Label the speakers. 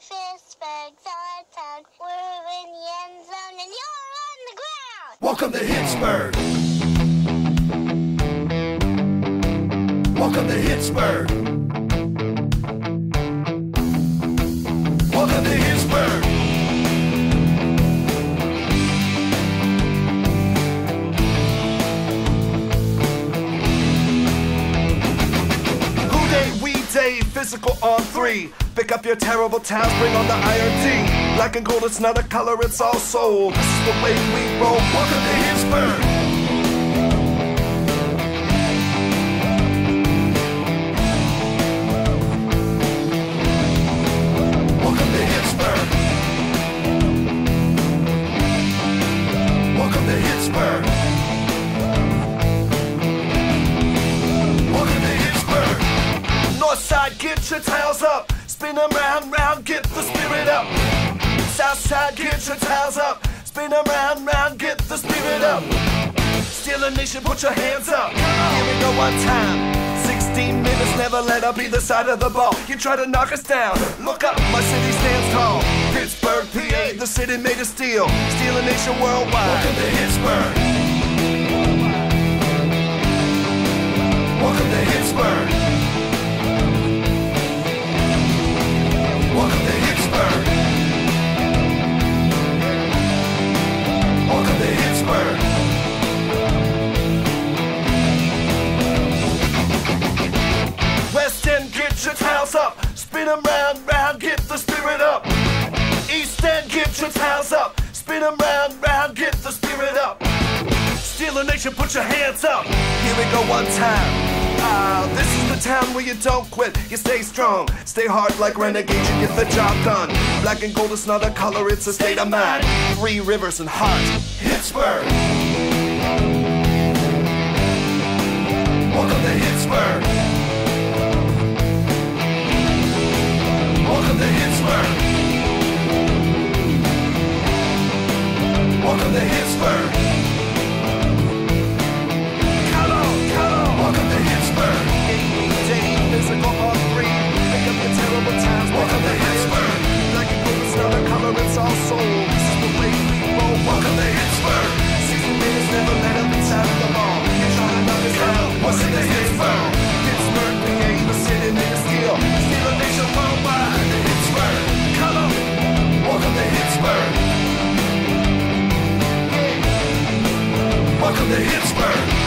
Speaker 1: Pittsburgh's our town. We're in the end zone and you're on the ground.
Speaker 2: Welcome to Pittsburgh. Welcome to Pittsburgh. Physical on three. Pick up your terrible towels, bring on the D. Black and gold, it's not a color, it's all soul. This is the way we roll. Welcome to Pittsburgh. Northside, get your tails up. Spin 'em round, round, get the spirit up. Southside, get your towels up. Spin 'em round, round, get the spirit up. Steeler Nation, put your hands up. Here we go one time. 16 minutes, never let up either side of the ball. You try to knock us down. Look up, my city stands tall. Pittsburgh, PA, the city made of steel. Steeler Nation worldwide. Welcome to Pittsburgh. Spin 'em round, round, get the spirit up. East End, get your towels up. Spin 'em round, round, get the spirit up. Steeler Nation, put your hands up. Here we go one time. Ah, this is the town where you don't quit, you stay strong. Stay hard like renegades, you get the job done. Black and gold is not a color, it's a state of mind. Three rivers and heart, Pittsburgh. the hits burn.